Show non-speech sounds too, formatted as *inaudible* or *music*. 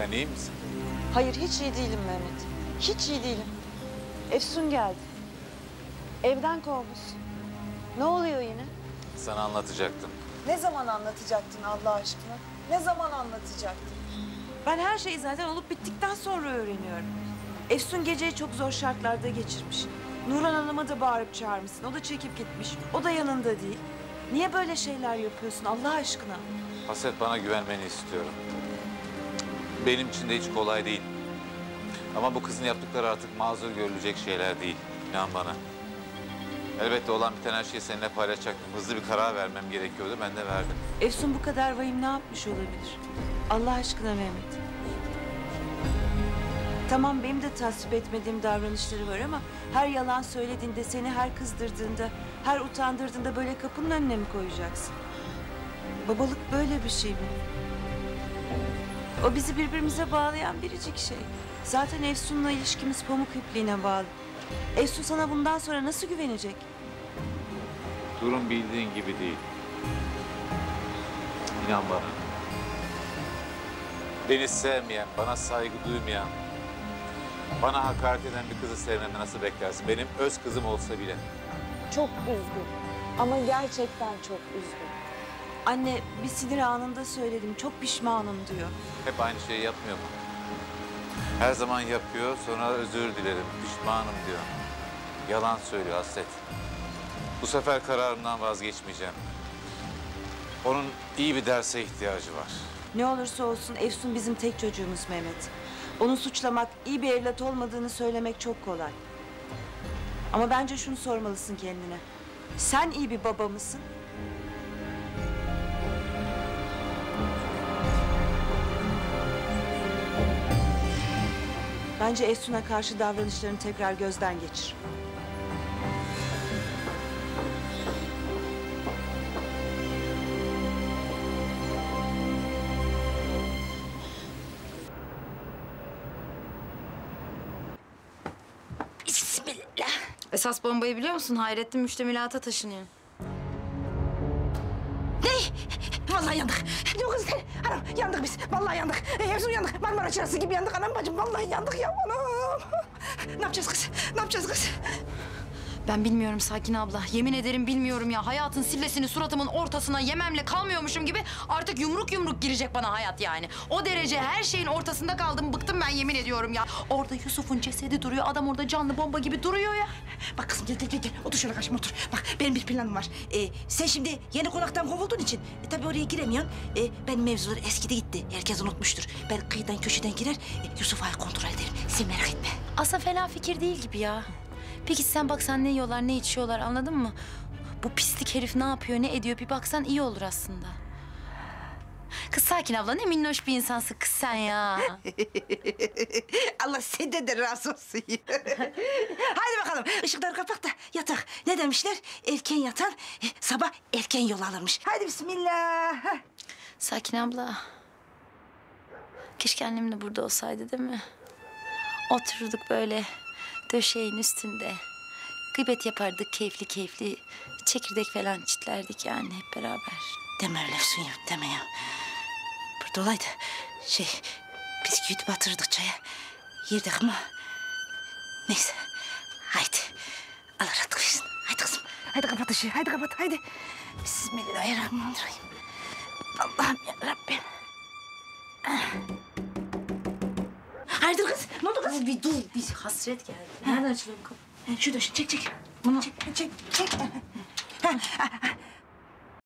Sen iyi misin? Hayır hiç iyi değilim Mehmet. Hiç iyi değilim. Efsun geldi. Evden kovmuşsun. Ne oluyor yine? Sana anlatacaktım. Ne zaman anlatacaktın Allah aşkına? Ne zaman anlatacaktın? Ben her şeyi zaten olup bittikten sonra öğreniyorum. Efsun geceyi çok zor şartlarda geçirmiş. Nurhan Hanım'a da bağırıp çağırmışsın. O da çekip gitmiş. O da yanında değil. Niye böyle şeyler yapıyorsun Allah aşkına? Haset bana güvenmeni istiyorum. Benim için de hiç kolay değil. Ama bu kızın yaptıkları artık mazur görülecek şeyler değil. İnan bana. Elbette olan biten her şeyi seninle paylaşacaktım. Hızlı bir karar vermem gerekiyordu. Ben de verdim. Efsun bu kadar vahim ne yapmış olabilir? Allah aşkına Mehmet. Tamam benim de tasvip etmediğim davranışları var ama her yalan söylediğinde, seni her kızdırdığında, her utandırdığında böyle kapının önüne mi koyacaksın? Babalık böyle bir şey mi? O bizi birbirimize bağlayan biricik şey. Zaten Efsun'la ilişkimiz pamuk ipliğine bağlı. Efsun sana bundan sonra nasıl güvenecek? Durum bildiğin gibi değil. İnan bana. Beni sevmeyen, bana saygı duymayan, bana hakaret eden bir kızı sevmemi nasıl beklersin? Benim öz kızım olsa bile. Çok üzgün. Ama gerçekten çok üzgün. Anne bir sinir anında söyledim. Çok pişmanım diyor. Hep aynı şeyi yapmıyor mu? Her zaman yapıyor, sonra özür dilerim, pişmanım diyor. Yalan söylüyor Hasret. Bu sefer kararımdan vazgeçmeyeceğim. Onun iyi bir derse ihtiyacı var. Ne olursa olsun Efsun bizim tek çocuğumuz Mehmet. Onu suçlamak, iyi bir evlat olmadığını söylemek çok kolay. Ama bence şunu sormalısın kendine. Sen iyi bir baba mısın? Bence Efsun'a karşı davranışlarını tekrar gözden geçir. Esas bombayı biliyor musun? Hayrettin müştemilata taşınıyor. Vallahi yandık. Yok kız sen. Anam yandık biz. Vallahi yandık. E, Efsun yandık. Marmara Çırası gibi yandık anam bacım. Vallahi yandık ya anam. Ne yapacağız kız? Ne yapacağız kız? Ben bilmiyorum Sakin abla. Yemin ederim bilmiyorum ya. Hayatın sillesini suratımın ortasına yememle kalmıyormuşum gibi artık yumruk yumruk girecek bana hayat yani. O derece her şeyin ortasında kaldım. Bıktım ben yemin ediyorum ya. Orada Yusuf'un cesedi duruyor. Adam orada canlı bomba gibi duruyor ya. Bak kızım gel gel gel. gel. Otur şöyle karşıma otur. Bak benim bir planım var. Ee, sen şimdi yeni konaktan kovulduğun için e, tabii oraya giremiyorsun. E, benim mevzular eskidi gitti. Herkes unutmuştur. Ben kıyıdan köşeden girer e, Yusuf Ağa'yı kontrol ederim. Sen merak etme. Aslında fena fikir değil gibi ya. Peki sen baksan ne yiyorlar, ne içiyorlar anladın mı? Bu pislik herif ne yapıyor, ne ediyor bir baksan iyi olur aslında. Kız sakin abla ne minnoş bir insansın kız sen ya. *laughs* Allah senden de razı olsun. *laughs* Hadi bakalım ışıkları kapat da yatak. Ne demişler? Erken yatan e, sabah erken yol alırmış. Hadi bismillah. Sakin abla. Keşke annem de burada olsaydı değil mi? Otururduk böyle döşeğin üstünde. Gıybet yapardık keyifli keyifli. Çekirdek falan çitlerdik yani hep beraber. Deme öyle Füsun ya deme ya. Burada olaydı şey bisküvit batırdık çaya. Yerdik ama neyse. Haydi Allah rahatlık versin. Haydi kızım. Haydi kapat ışığı. Haydi kapat haydi. Bismillahirrahmanirrahim. Allah'ım ya Rabbim. Haydi kız. Ne oldu kız? Bir dur bir hasret geldi. Nereden açılıyor bu kapı? Şurada şu çek çek. Bunu çek çek çek.